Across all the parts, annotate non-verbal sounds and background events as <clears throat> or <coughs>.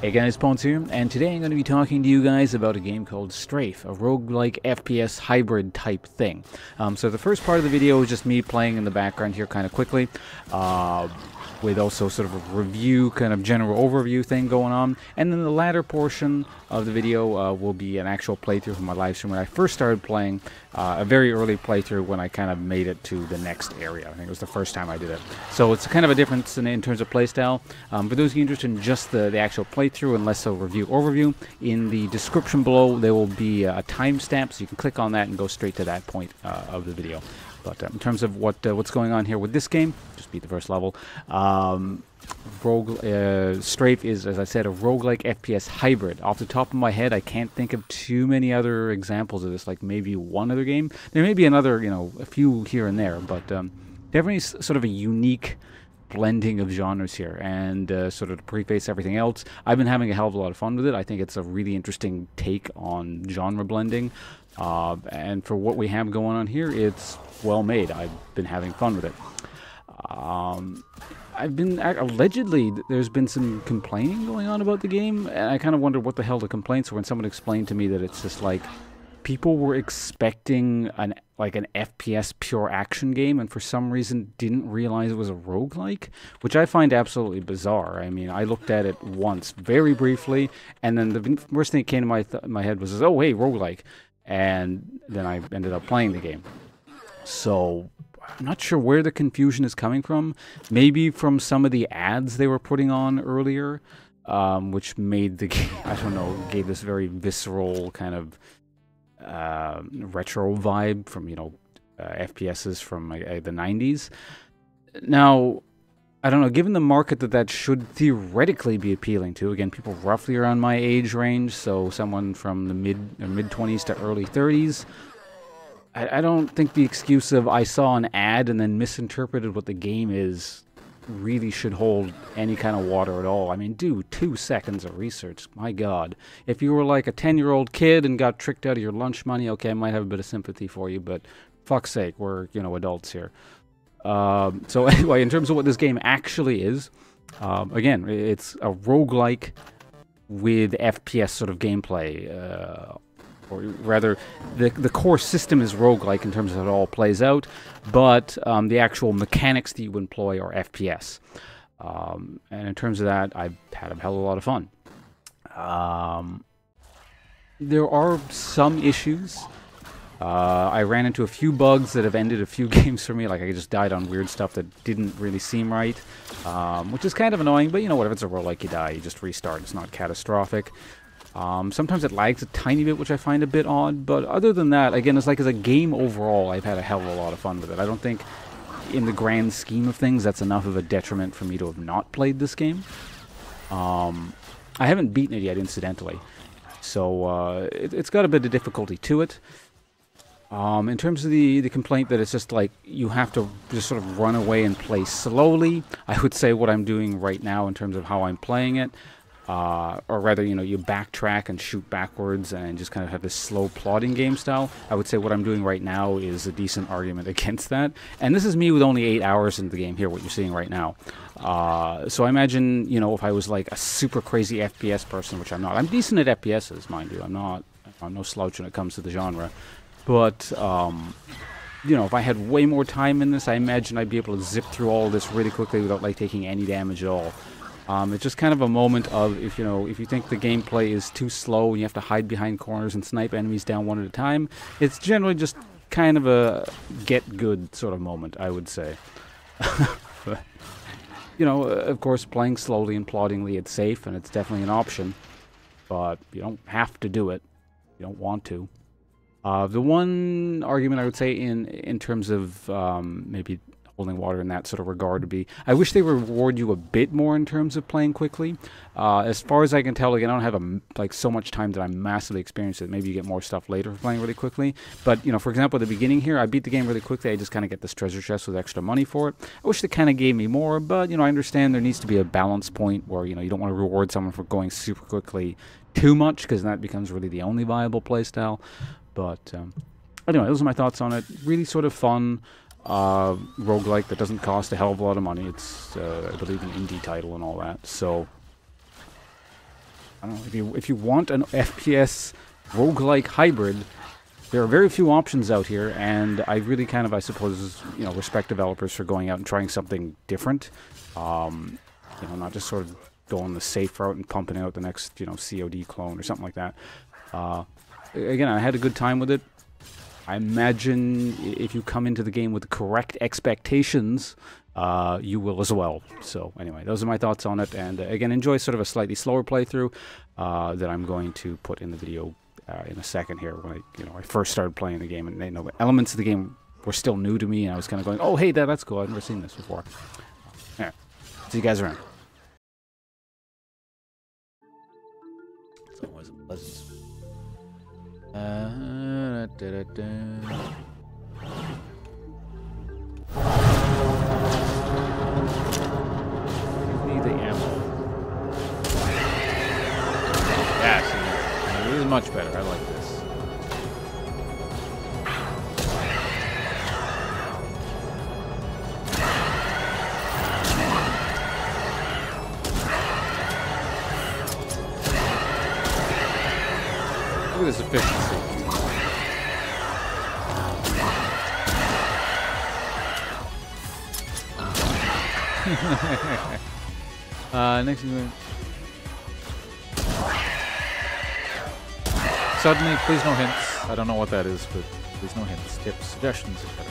Hey guys, Pawnce here, and today I'm going to be talking to you guys about a game called Strafe, a roguelike FPS hybrid type thing. Um, so the first part of the video is just me playing in the background here kind of quickly. Uh, with also sort of a review, kind of general overview thing going on. And then the latter portion of the video uh, will be an actual playthrough from my live stream when I first started playing, uh, a very early playthrough when I kind of made it to the next area. I think it was the first time I did it. So it's kind of a difference in, in terms of playstyle. Um, for those interested in just the, the actual playthrough and less so review overview, in the description below there will be a timestamp so you can click on that and go straight to that point uh, of the video. But uh, in terms of what uh, what's going on here with this game, just beat the first level. Um, Rogue uh, Strafe is, as I said, a roguelike FPS hybrid. Off the top of my head, I can't think of too many other examples of this. Like maybe one other game. There may be another, you know, a few here and there, but um, definitely sort of a unique blending of genres here and uh, sort of to preface everything else i've been having a hell of a lot of fun with it i think it's a really interesting take on genre blending uh, and for what we have going on here it's well made i've been having fun with it um, I've been allegedly there's been some complaining going on about the game, and I kind of wonder what the hell the complaints were when someone explained to me that it's just like people were expecting an like an FPS pure action game and for some reason didn't realize it was a roguelike, which I find absolutely bizarre. I mean, I looked at it once very briefly and then the first thing that came to my my head was, "Oh, hey, roguelike." And then I ended up playing the game. So, I'm not sure where the confusion is coming from. Maybe from some of the ads they were putting on earlier, um, which made the <laughs> game, I don't know, gave this very visceral kind of uh, retro vibe from you know uh, FPSs from uh, the 90s. Now, I don't know. Given the market that that should theoretically be appealing to, again, people roughly around my age range, so someone from the mid uh, mid 20s to early 30s. I, I don't think the excuse of I saw an ad and then misinterpreted what the game is really should hold any kind of water at all. I mean, do two seconds of research. My God. If you were like a 10 year old kid and got tricked out of your lunch money, okay, I might have a bit of sympathy for you, but fuck's sake, we're, you know, adults here. Um, so, <laughs> anyway, in terms of what this game actually is, um, again, it's a roguelike with FPS sort of gameplay. Uh, or rather, the the core system is roguelike in terms of how it all plays out, but um, the actual mechanics that you employ are FPS. Um, and in terms of that, I've had a hell of a lot of fun. Um, there are some issues. Uh, I ran into a few bugs that have ended a few <laughs> games for me. Like I just died on weird stuff that didn't really seem right, um, which is kind of annoying. But you know, what? If It's a roguelike you die, you just restart. It's not catastrophic. Um, sometimes it lags a tiny bit, which I find a bit odd. But other than that, again, it's like as a game overall, I've had a hell of a lot of fun with it. I don't think, in the grand scheme of things, that's enough of a detriment for me to have not played this game. Um, I haven't beaten it yet, incidentally. So uh, it, has got a bit of difficulty to it. Um, in terms of the, the complaint that it's just like you have to just sort of run away and play slowly, I would say what I'm doing right now in terms of how I'm playing it uh, or rather, you know, you backtrack and shoot backwards and just kind of have this slow plodding game style. I would say what I'm doing right now is a decent argument <laughs> against that. And this is me with only eight hours into the game here, what you're seeing right now. Uh, so I imagine, you know, if I was like a super crazy FPS person, which I'm not. I'm decent at FPSs, mind you. I'm not. I'm no slouch when it comes to the genre. But um, you know, if I had way more time in this, I imagine I'd be able to zip through all this really quickly without like taking any damage at all. Um, it's just kind of a moment of if you know if you think the gameplay is too slow and you have to hide behind corners and snipe enemies down one at a time. It's generally just kind of a get good sort of moment, I would say. <laughs> but, you know, of course, playing slowly and ploddingly, it's safe and it's definitely an option, but you don't have to do it. You don't want to. Uh, the one argument I would say in in terms of um, maybe holding water in that sort of regard would be. I wish they reward you a bit more in terms of playing quickly. Uh, as far as I can tell, like, I don't have a, like so much time that I'm massively experienced it. Maybe you get more stuff later for playing really quickly. But you know, for example, at the beginning here, I beat the game really quickly. I just kind of get this treasure chest with extra money for it. I wish they kind of gave me more, but you know, I understand there needs to be a balance point where you know you don't want to reward someone for going super quickly too much because that becomes really the only viable playstyle. But um, anyway, those are my thoughts on it. Really sort of fun uh, roguelike that doesn't cost a hell of a lot of money. It's, uh, I believe, an indie title and all that. So, I don't know if you if you want an FPS roguelike hybrid, there are very few options out here, and I really kind of, I suppose, you know, respect developers for going out and trying something different. Um, you know, not just sort of going the safe route and pumping out the next, you know, COD clone or something like that. Uh, again, I had a good time with it. I imagine if you come into the game with the correct expectations, uh, you will as well. So anyway, those are my thoughts on it. And uh, again, enjoy sort of a slightly slower playthrough uh, that I'm going to put in the video uh, in a second here. When I, you know, I first started playing the game, and you know, elements of the game were still new to me, and I was kind of going, "Oh, hey, that, that's cool. I've never seen this before." Yeah. See you guys around. It's always a. Uh, da, da, da. Much better. I like this. Look at this efficiency. <laughs> uh, next. Suddenly, please no hints. I don't know what that is, but please no hints, tips, suggestions, etc.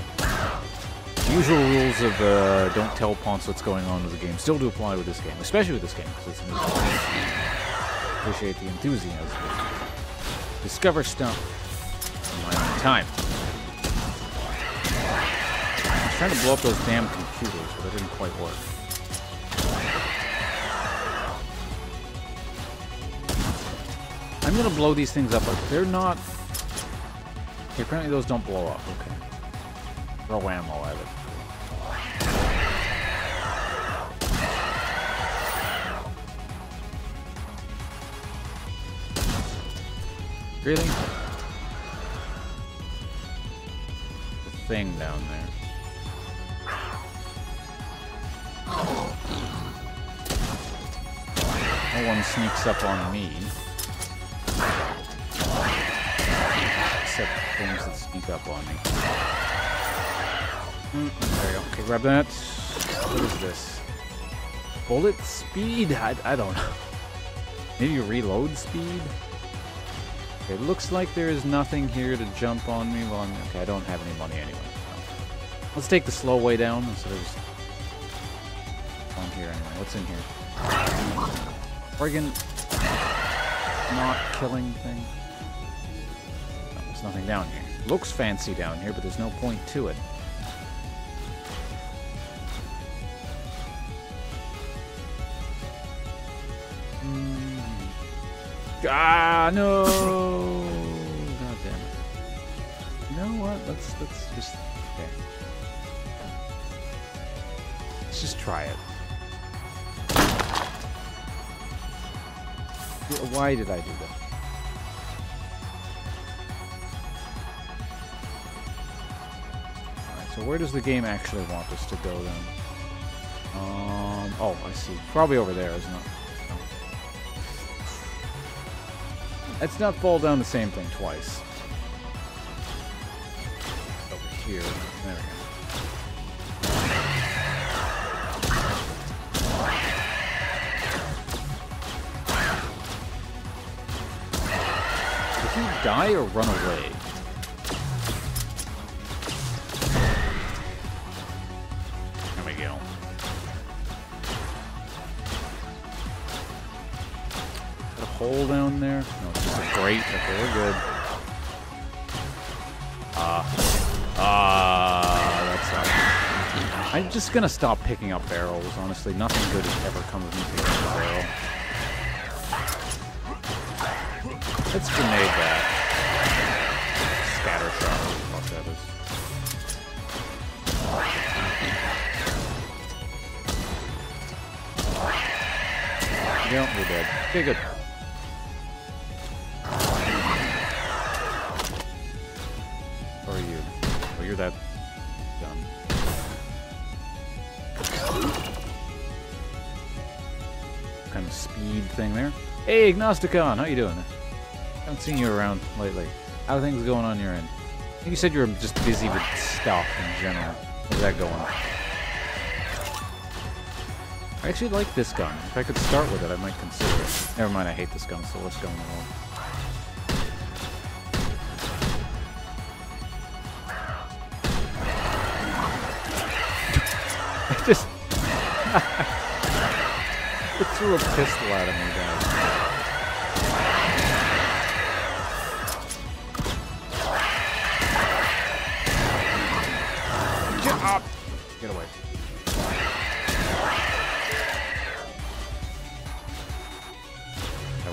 Usual rules of uh, don't tell Pawnce what's going on with the game still do apply with this game, especially with this game because it's new game. Appreciate the enthusiasm. Discover own time. I was trying to blow up those damn computers, but it didn't quite work. I'm gonna blow these things up, but they're not... Okay, apparently those don't blow up, okay. Throw ammo at it. Really? The thing down there. No one sneaks up on me. Except things that sneak up on me. Mm, there you go. Okay, grab that. What is this? Bullet speed? I, I don't know. <laughs> Maybe reload speed? Okay, looks like there is nothing here to jump on me. Well, okay, I don't have any money anyway. Let's take the slow way down instead of just on here anyway. What's in here? Friggin' not killing thing. No, there's nothing down here. Looks fancy down here, but there's no point to it. Ah, no! God damn it. You know what? Let's let's just okay. Let's just try it. Why did I do that? Alright, so where does the game actually want us to go then? Um, oh, I see. Probably over there, isn't it? Let's not fall down the same thing twice. Over here. There we go. Did die or run away? Hole down there? No, it's just a grate. Okay, we're good. Ah. Ah, that's not. I'm just gonna stop picking up barrels, honestly. Nothing good has ever come of me picking up a barrel. Let's grenade that. Scatter shot, what the fuck that is. Yeah, we're dead. Okay, good. Hey, Agnosticon, how you doing? Haven't seen you around lately. How are things going on your end? You said you were just busy with stuff in general. How's that going? I actually like this gun. If I could start with it, I might consider it. Never mind, I hate this gun, so let's go on. <laughs> I just... <laughs> I threw a pistol at you guys.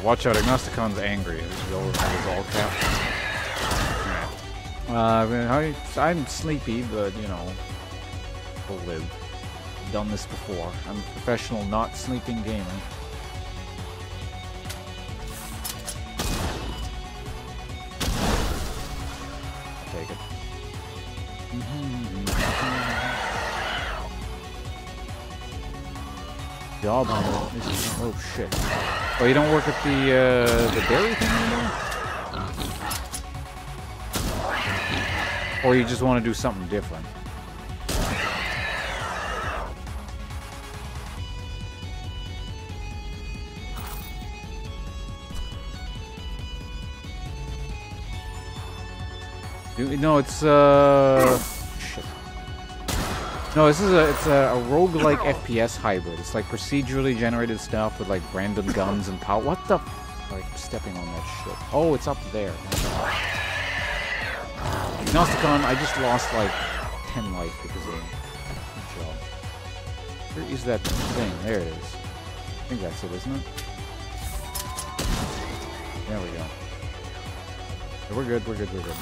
Watch out, Agnosticon's angry. He's all, all caps. Uh, I'm sleepy, but, you know, will live. Done this before. I'm a professional, not sleeping gamer. Take it. <laughs> Job Oh shit. Oh, you don't work at the, uh, the dairy thing anymore? Or you just want to do something different? No, it's, uh... No, this is a, it's a, a roguelike FPS hybrid. It's like procedurally generated stuff with like random guns and power. What the Like, stepping on that shit. Oh, it's up there. Gnosticon, I just lost like 10 life because of Good job. Where is that thing? There it is. I think that's it, isn't it? There we go. We're good, we're good, we're good.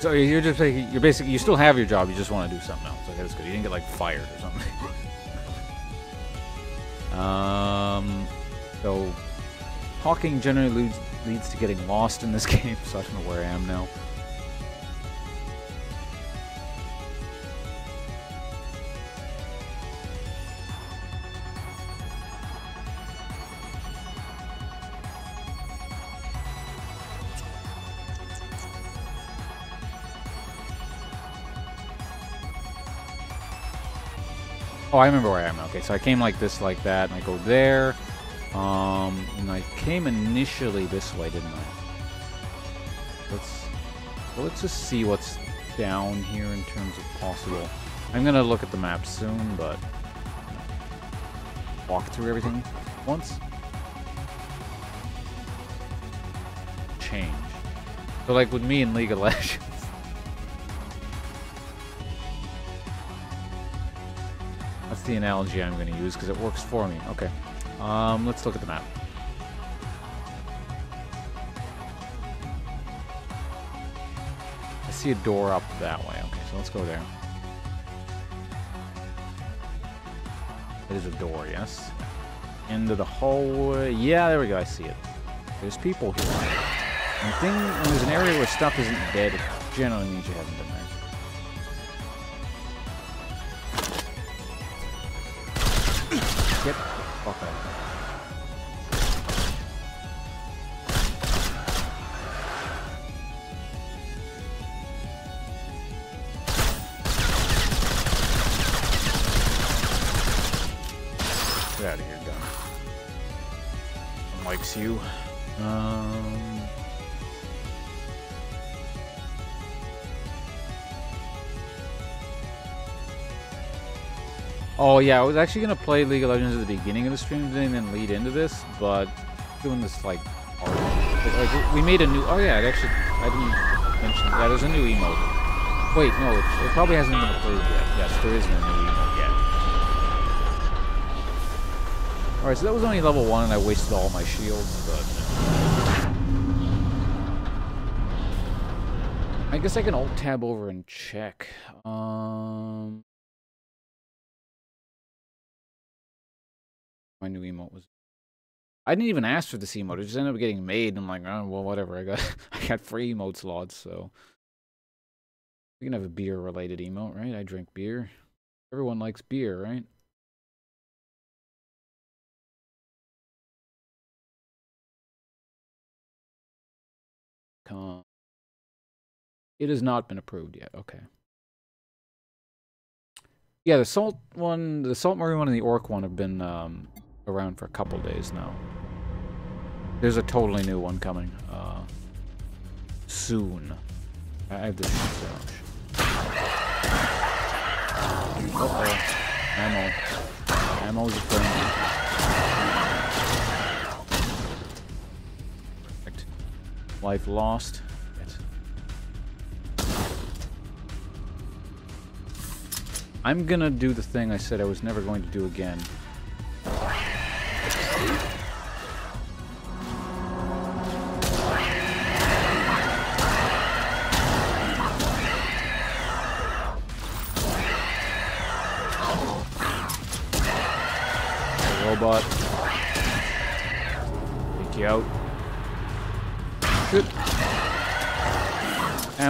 So you're just like, you're basically you still have your job, you just want to do something else. Okay, that's good. You didn't get like fired or something. <laughs> um, so talking generally leads leads to getting lost in this <laughs> game, so I don't know where I am now. Oh, I remember where I am. Okay, so I came like this, like that, and I go there. Um, and I came initially this way, didn't I? Let's well, let's just see what's down here in terms of possible. I'm gonna look at the map soon, but walk through everything once. Change. So like with me in League of Legends. The analogy I'm going to use because it works for me. Okay. Um, let's look at the map. I see a door up that way. Okay, so let's go there. It is a door, yes. Into the hallway. Yeah, there we go. I see it. There's people here. And the thing, when there's an area where stuff isn't dead, it generally means you haven't been there. Oh yeah, I was actually gonna play League of Legends at the beginning of the stream and then lead into this, but doing this like, like we made a new. Oh yeah, it actually I didn't mention. Yeah, there's a new emote. Wait, no, it, it probably hasn't been approved yet. Yes, there is a new emote yet. All right, so that was only level one, and I wasted all my shields, but. I guess I can alt tab over and check. Um. My new emote was I didn't even ask for this emote. It just ended up getting made. And I'm like, oh, well, whatever. I got <laughs> I got free emote slots, so. We can have a beer-related emote, right? I drink beer. Everyone likes beer, right? Come. It has not been approved yet. Okay. Yeah, the salt one, the salt marine one, and the orc one have been um, around for a couple days now. There's a totally new one coming uh, soon. I have this. Uh, uh oh, ammo. Ammo's a friend. Perfect. Life lost. I'm gonna do the thing I said I was never going to do again.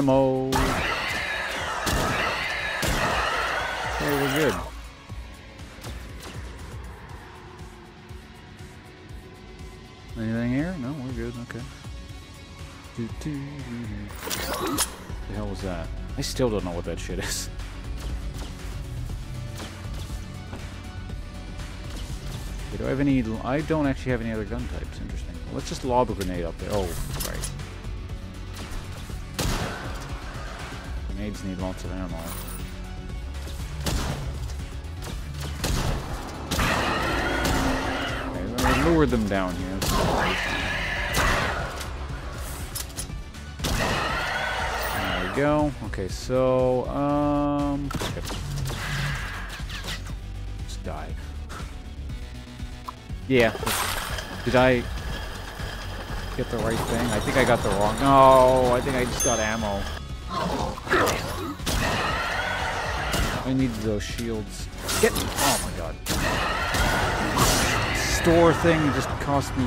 Ammo. Okay, we're good. Anything here? No, we're good. Okay. The hell was that? I still don't know what that shit is. do I have any... I don't actually have any other gun types. Interesting. let's just lob a grenade up there. Oh, Grenades need lots of ammo. Okay, lure them down here. There we go. Okay, so, um... Just die. <laughs> Yeah. Did I get the right thing? I think I got the wrong... No, I think I just got ammo. I need those shields. Get... Oh my god. Store thing just cost me...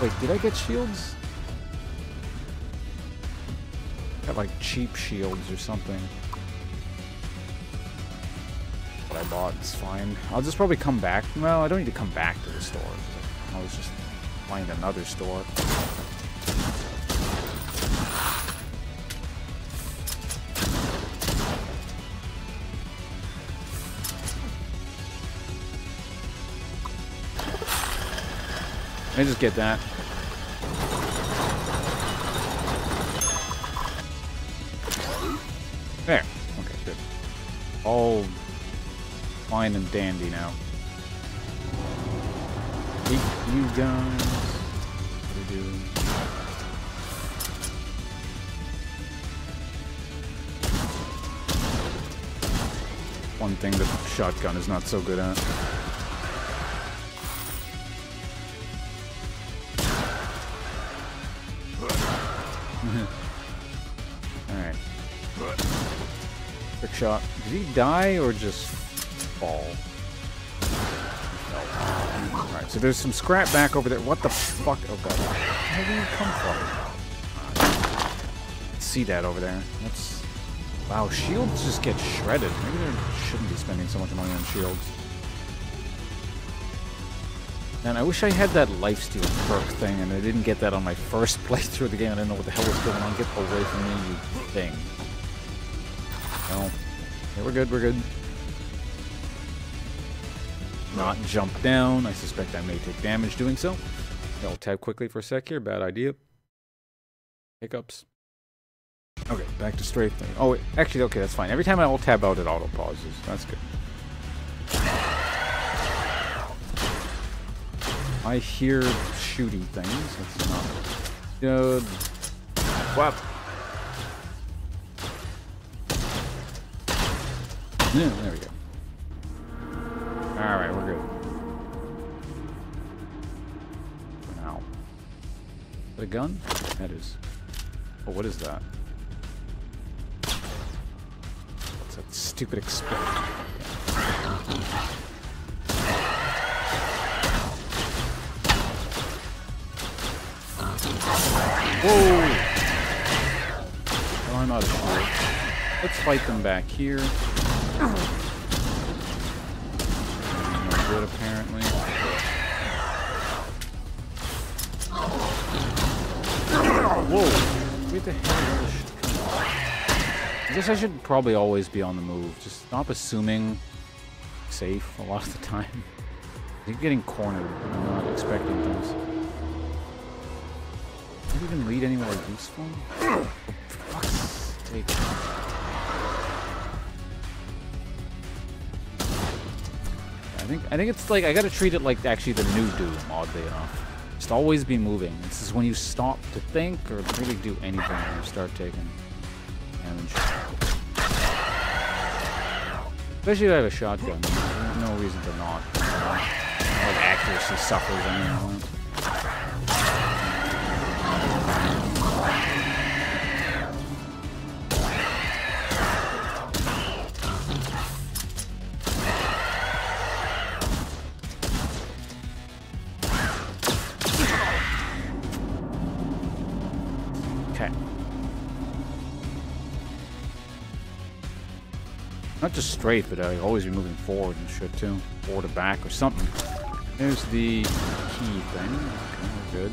Wait, did I get shields? Got like cheap shields or something. what I bought. It's fine. I'll just probably come back. Well, I don't need to come back to the store. I'll just find another store. I just get that. There. Okay, good. All fine and dandy now. You guys. What are you doing? One thing that shotgun is not so good at. <laughs> Alright. Quick shot. Did he die or just fall. Alright, so there's some scrap back over there. What the fuck? Oh god. Where did you come from? See that over there. That's... Wow, shields just get shredded. Maybe they shouldn't be spending so much money on shields. Man, I wish I had that lifesteal perk thing, and I didn't get that on my first <laughs> playthrough of the game. I didn't know what the hell was going on. Get away from me, you thing. Well, yeah, we're good, we're good not jump down. I suspect I may take damage doing so. I'll tab quickly for a sec here. Bad idea. Hiccups. Okay, back to straight thing. Oh, wait, actually, okay, that's fine. Every time I alt tab out, it auto pauses. That's good. I hear shooty things. That's not good. What? Yeah, there we go. Alright, we're good. Now. Is that a gun? That is. Oh, what is that? What's that stupid explosion? Whoa! Oh, I'm out of shield. Let's fight them back here. No good, apparently. Whoa! Where the hell I guess I should probably always be on the move. Just stop assuming safe a lot of the time. <laughs> You're getting cornered. I'm not expecting things. Even lead anywhere useful? Fuck's. I think I think it's like I gotta treat it like actually the new Doom, oddly enough. Just always be moving. This is when you stop to think or really do anything you start taking damage. Especially if I have a shotgun. No reason to not. Like accuracy suffers anymore. Not just straight, but uh, I always be moving forward and shit too. Forward or back or something. There's the key thing. Okay, good.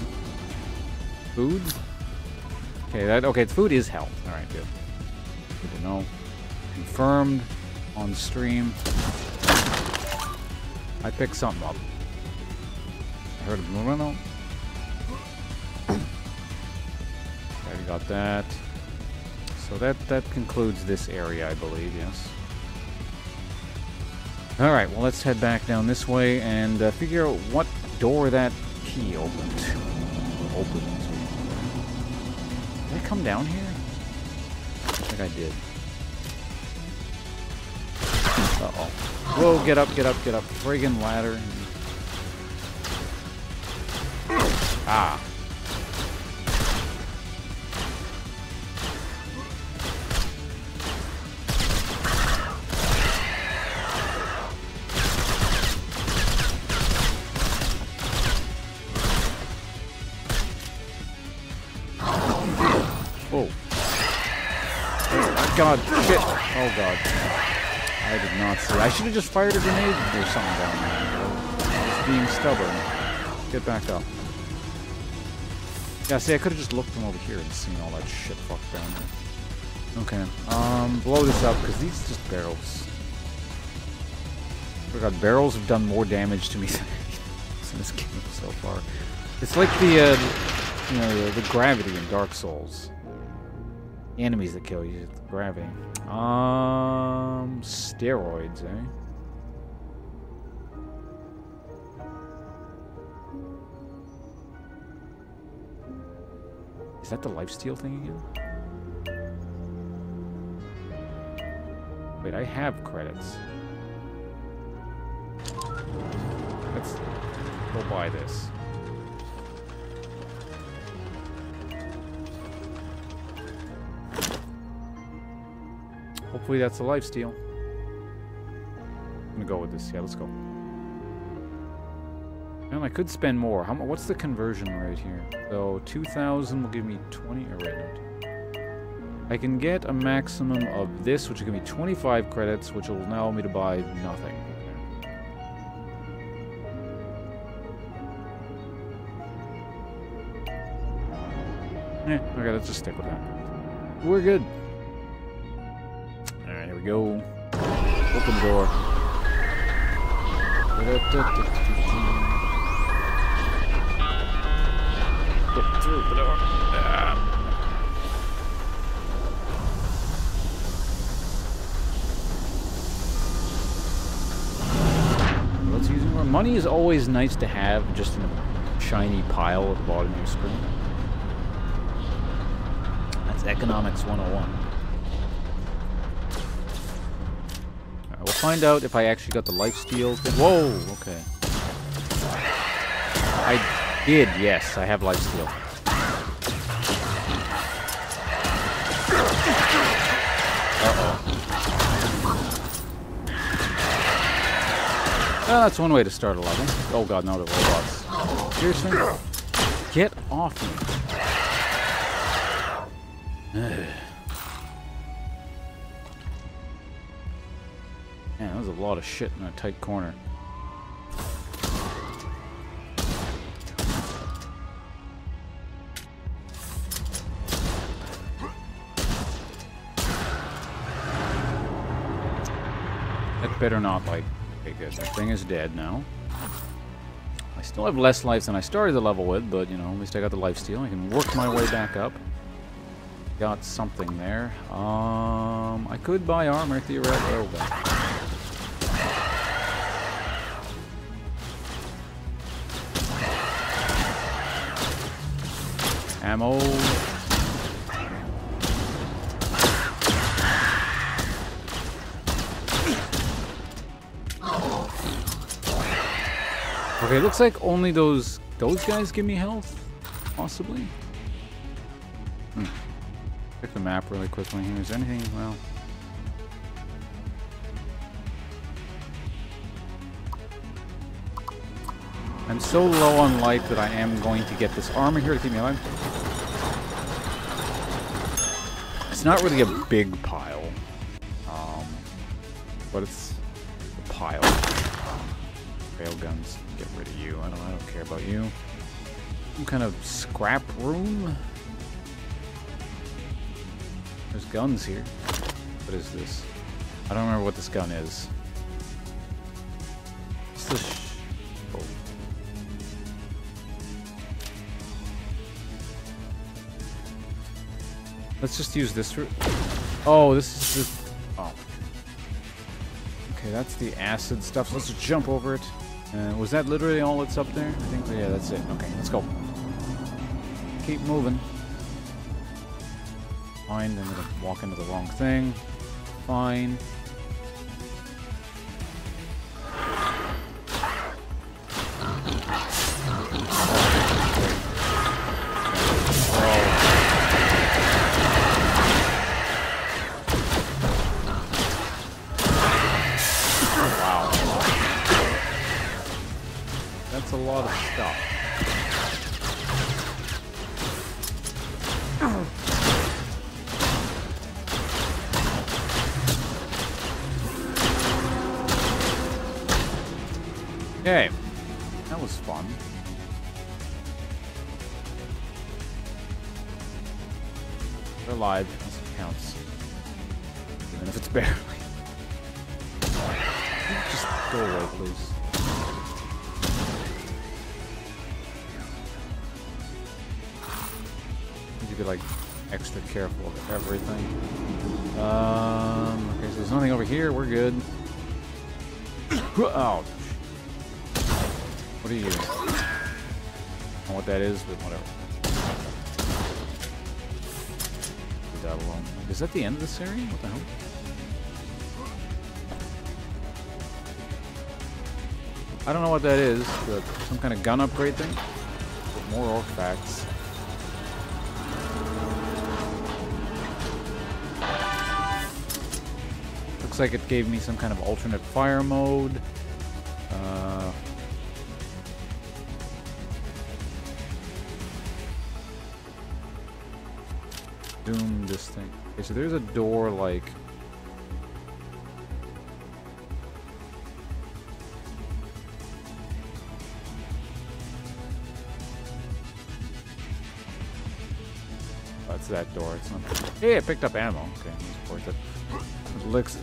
Food? Okay, that okay, food is health. Alright, good. Good to know. Confirmed on stream. I picked something up. I heard a Murano. Already got that. So that that concludes this area, I believe, yes. Alright, well let's head back down this way and uh, figure out what door that key opened. Opened. Did I come down here? I think I did. Uh-oh. Whoa, get up, get up, get up. Friggin' ladder. Ah. Oh. Oh, God, shit. Oh, God. I did not see. I should have just fired a grenade or something down there. Just being stubborn. Get back up. Yeah, see, I could have just looked from over here and seen all that shit fuck down there. Okay, um, blow this up, because these are just barrels. Oh god, barrels have done more damage to me <laughs> than in this game so far. It's like the, uh, you know, the, the gravity in Dark Souls. Enemies that kill you, gravity. Um, steroids, eh? Is that the lifesteal thing again? Wait, I have credits. Let's go buy this. Hopefully that's a lifesteal. I'm gonna go with this. Yeah, let's go. And I could spend more. How? mu- What's the conversion rate here? So 2,000 will give me 20. Or wait, no. I can get a maximum of this, which will give me 25 credits, which will allow me to buy nothing. Eh, okay, let's just stick with that. We're good. We go. Open the door. Get through the door. Ah. Let's use more. Money is always nice to have just in a shiny pile at the bottom of your screen. That's economics 101. Find out if I actually got the life steal. Whoa, okay. I did, yes, I have life steal. Uh-oh. Well, that's one way to start a level. Oh god, no, the robots. Seriously? Get off me. <sighs> lot of shit in a tight corner. That better not, like... Okay, good. That thing is dead now. I still have less life than I started the level with, but, you know, at least I got the life steal. I can work my way back up. Got something there. Um, I could buy armor, theoretically. Ammo. Okay, looks like only those those guys give me health, possibly. Hmm. Check the map really quickly here. Is anything? Well. I'm so low on life that I am going to get this armor here to keep me alive. It's not really a big pile, um, but it's a pile. Railguns, get rid of you. I don't. I don't care about you. Some kind of scrap room. There's guns here. What is this? I don't remember what this gun is. Let's just use this route. Oh, this is just... Oh. Okay, that's the acid stuff. So let's just jump over it. Uh, was that literally all that's up there? I think, yeah, that's it. Okay, let's go. Keep moving. Fine, I'm gonna walk into the wrong thing. Fine. They're alive. That's counts. Even if it's barely. Just go away, please. Need to be like extra careful of everything. Um, okay, so there's nothing over here. We're good. <coughs> Oh, what are you? I don't know what that is, but whatever. That alone. Is that the end of this area? What the hell? I don't know what that is, but some kind of gun upgrade thing? With more artifacts. Looks like it gave me some kind of alternate fire mode. Okay, so there's a door like oh, That's that door. It's not. Hey, I picked up ammo. Okay, it's worth it.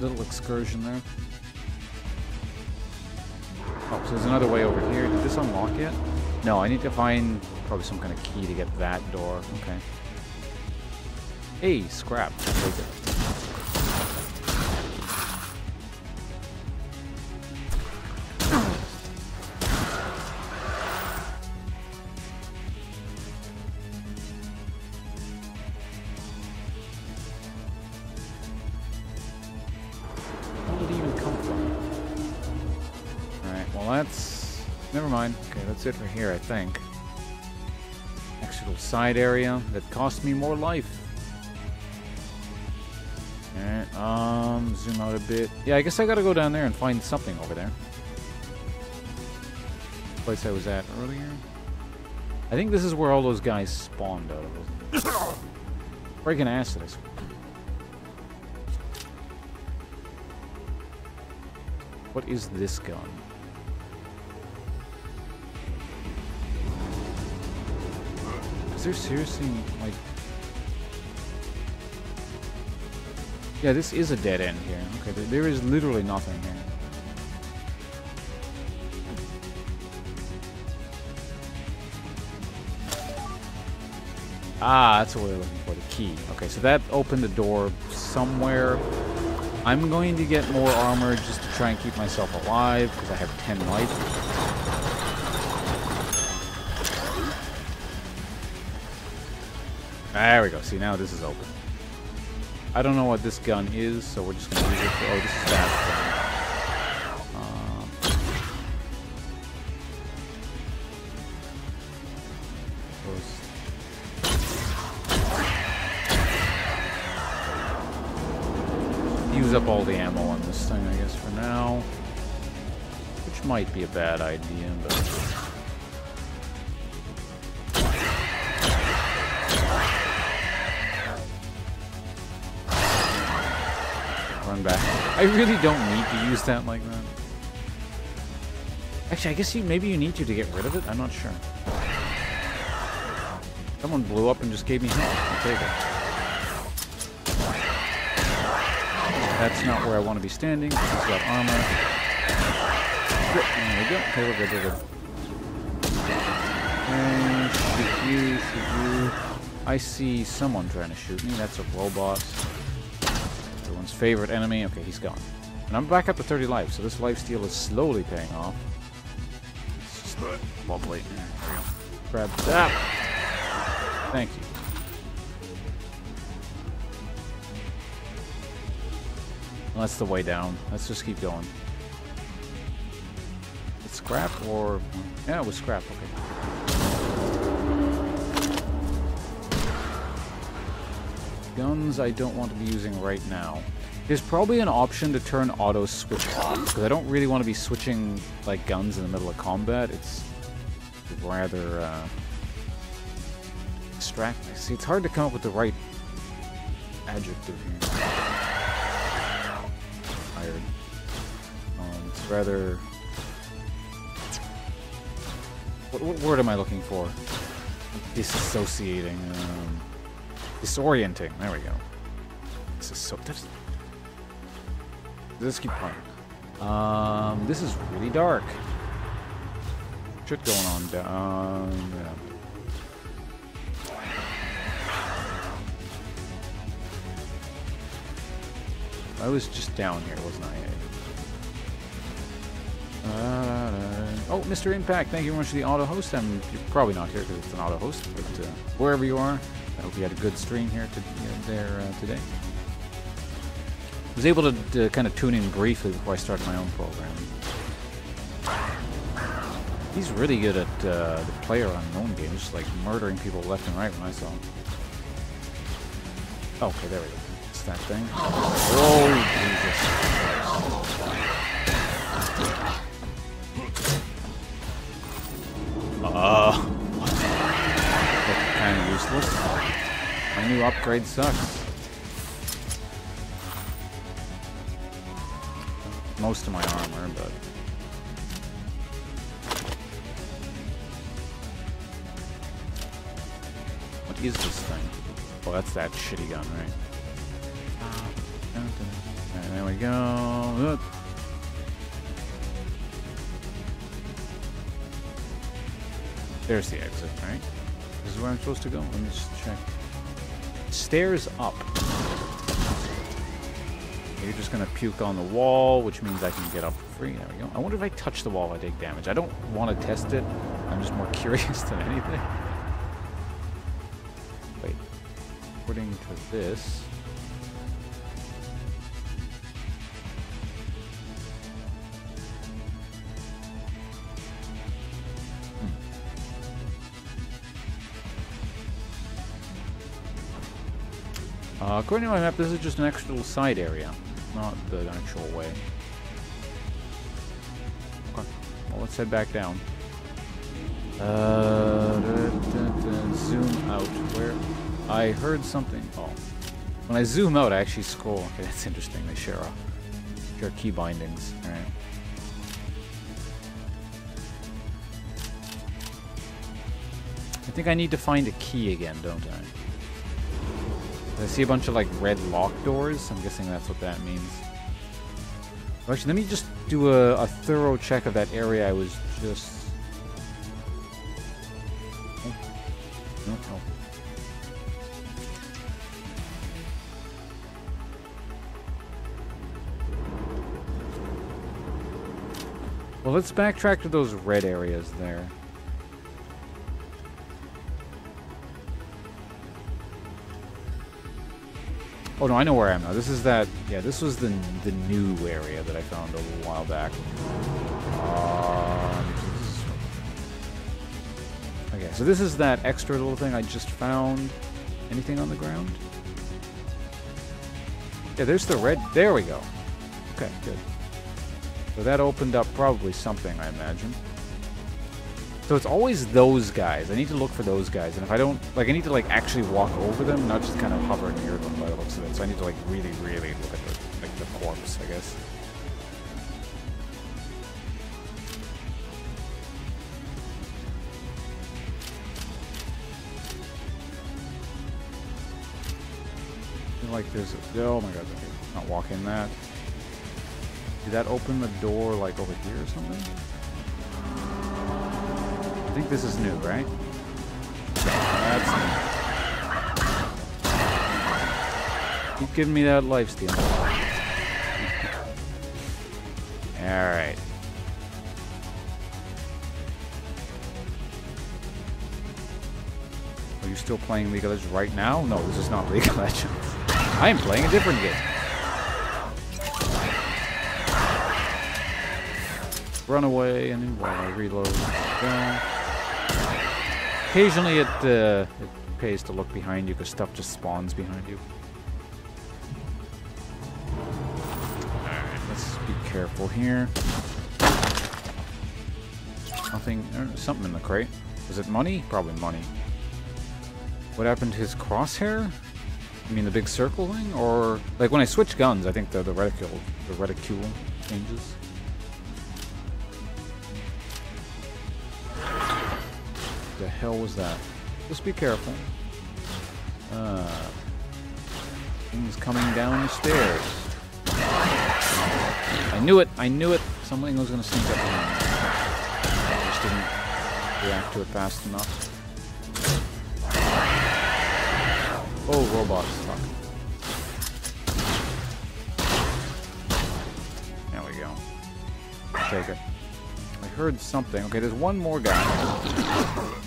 Little, excursion there. Oh, so there's another way over here. Did this unlock yet? No, I need to find probably some kind of key to get that door. Okay. Hey, scrap. It. Where did he even come from? Alright, well that's... Never mind. Okay, that's it for here, I think. Next little side area that cost me more life. Zoom out a bit. Yeah, I guess I gotta go down there and find something over there. Place I was at earlier. I think this is where all those guys spawned out of. <coughs> Breaking acid, I What is this gun? Is there seriously, like... Yeah, this is a dead end here. Okay, there is literally nothing here. Ah, that's what we are looking for, the key. Okay, so that opened the door somewhere. I'm going to get more armor just to try and keep myself alive, because I have 10 life. There we go. See, now this is open. I don't know what this gun is, so we're just to use it for... Oh, this is that gun. Um, use up all the ammo on this thing, I guess, for now. Which might be a bad idea, but... I really don't need to use that like that. Actually, I guess you, maybe you need to to get rid of it? I'm not sure. Someone blew up and just gave me health. I'll take it. That's not where I want to be standing. He's got armor. There we go. Okay, we're good, we're good. Okay, shoot you, shoot you. I see someone trying to shoot me. That's a robot. Everyone's favorite enemy. Okay, he's gone. And I'm back up to 30 life, so this life steal is slowly paying off. Lovely. Grab that. Thank you. That's the way down. Let's just keep going. It's scrap or... Yeah, it was scrap. Okay. Guns I don't want to be using right now. There's probably an option to turn auto switch on, because I don't really want to be switching like guns in the middle of combat. It's rather uh, distracting. See, it's hard to come up with the right adjective here. Um, it's rather... What, what, word am I looking for? Disassociating. Um, disorienting. There we go. This is so... That's, let's keep playing. Um, this is really dark. Shit going on down. Yeah. I was just down here, wasn't I? Uh, oh, Mr. Impact, thank you very much for the auto host. I'm probably not here because it's an auto host, but uh, wherever you are, I hope you had a good stream here to, know, there uh, today. I was able to, to kind of tune in briefly before I started my own program. He's really good at uh, the player unknown game, just like murdering people left and right when I saw him. Okay, there we go It's that thing. Oh, Jesus. Uh, kind of useless. My new upgrade sucks. Most of my armor, but... What is this thing? Oh, that's that shitty gun, right? there we go. There's the exit, right? This is where I'm supposed to go. Let me just check. Stairs up. You're just gonna puke on the wall, which means I can get up free. There we go. I wonder if I touch the wall, I take damage. I don't want to test it. I'm just more <laughs> curious than anything. Wait. According to this... Uh, according to my map, this is just an extra little side area, not the actual way. Okay, well, let's head back down. Uh, da, da, da, zoom out. Where? I heard something. Oh. When I zoom out, I actually scroll. Okay, that's interesting. They share, a, share key bindings. Alright. I think I need to find a key again, don't I? I see a bunch of like red lock doors. I'm guessing that's what that means. Actually, let me just do a, a thorough check of that area I was just... Oh. No. Well, let's backtrack to those red areas there. Oh no, I know where I am now. This is that. Yeah, this was the the new area that I found a little while back. Um, okay, so this is that extra little thing I just found. Anything on the ground? Yeah, there's the red. There we go. Okay, good. So that opened up probably something, I imagine. So it's always those guys. I need to look for those guys. And if I don't, like, I need to, like, actually walk over them, not just kind of hover near them by the looks of it. So I need to, like, really, really look at the, like, the corpse, I guess. like there's a, oh my god, okay, not walk in that. Did that open the door like over here or something? Think this is new, right? That's new. Keep giving me that life steal. <laughs> Alright. Are you still playing League of Legends right now? No, this is not <laughs> League of Legends. I am playing a different game. Run away and then reload. Occasionally it, uh, it pays to look behind you because stuff just spawns behind you. Alright, let's be careful here. Nothing, uh, something in the crate. Was it money? Probably money. What happened to his crosshair? I mean the big circle thing? Or, like when I switch guns, I think the, the reticule, the reticule changes. The hell was that? Just be careful. Uh, things coming down the stairs. I knew it! I knew it! Something was going to sneak up on me. I just didn't react to it fast enough. Oh, robots. Fuck. There we go. I'll Take it. I heard something. Okay, there's one more guy.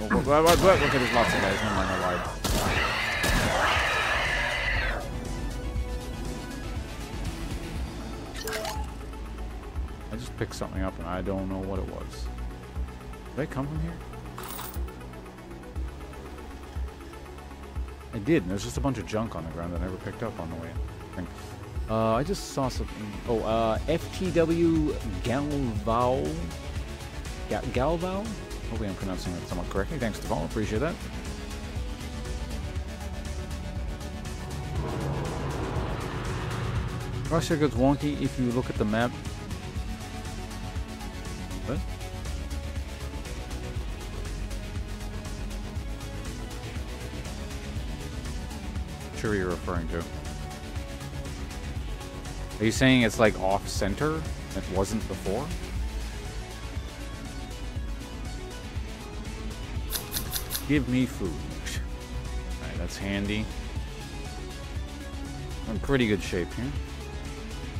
Well, of guys. Never mind, I lied. I just picked something up and I don't know what it was. Did I come from here? I did, and there's just a bunch of junk on the ground that I never picked up on the way in. Uh, I just saw something. Oh, uh, FTW Galvao. Ga? Hopefully I'm pronouncing it somewhat correctly. Thanks to Paul, appreciate that. Russia gets wonky if you look at the map. What? Sure you're referring to. Are you saying it's like off center? It wasn't before? Give me food. Alright, that's handy. I'm in pretty good shape here.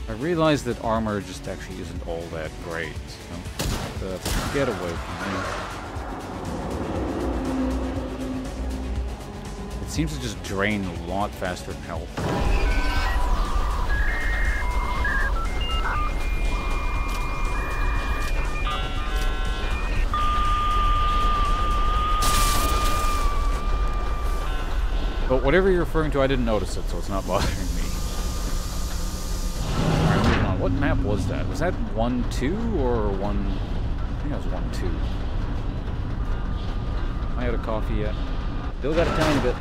I realize that armor just actually isn't all that great, so uh, get away from me. It seems to just drain a lot faster than health. But whatever you're referring to, I didn't notice it, so it's not bothering me. Alright, on. What map was that? Was that 1-2 or 1... I think that was 1-2. Am I out of coffee yet? Still got a tiny bit.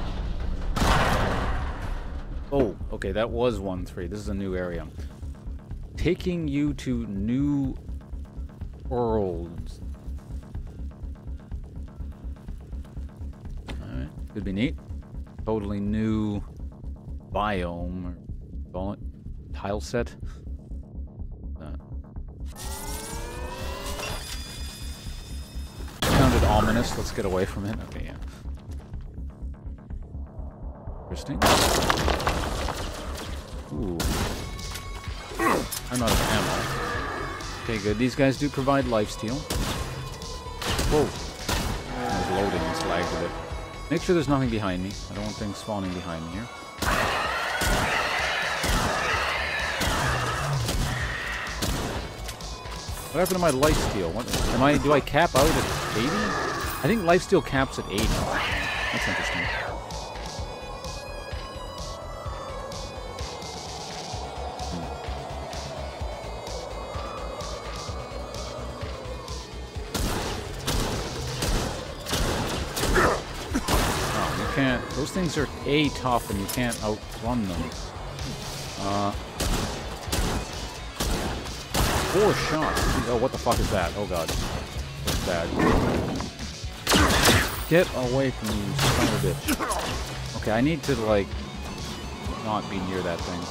Oh, okay, that was 1-3. This is a new area. Taking you to new worlds. Alright, could be neat. Totally new biome, or tile set. Sounded ominous. Let's get away from it. Okay, yeah. Interesting. Ooh. I'm out of ammo. Okay, good. These guys do provide lifesteal. Whoa. Loading and lagged a bit. Make sure there's nothing behind me. I don't want things spawning behind me here. What happened to my lifesteal? What am I do I cap out at 80? I think lifesteal caps at 80. That's interesting. Can't... Those things are A tough and you can't outrun them. Uh, four shots. Oh, what the fuck is that? Oh god. That's bad. Get away from me, you son of a bitch. Okay, I need to, like, not be near that thing.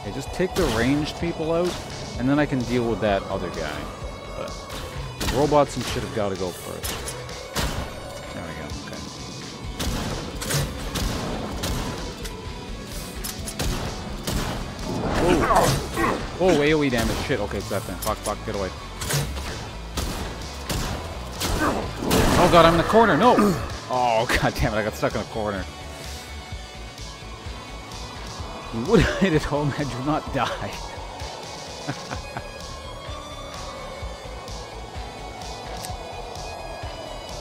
Okay, just take the ranged people out, and then I can deal with that other guy. Robots and shit have got to go first. There we go, okay. Whoa! Whoa, AoE damage. Shit, okay, it's that thing. Fuck, fuck, get away. Oh god, I'm in the corner. No! <clears throat> Oh, <laughs> god damn it, I got stuck in a corner. You would have hit it home had you not died.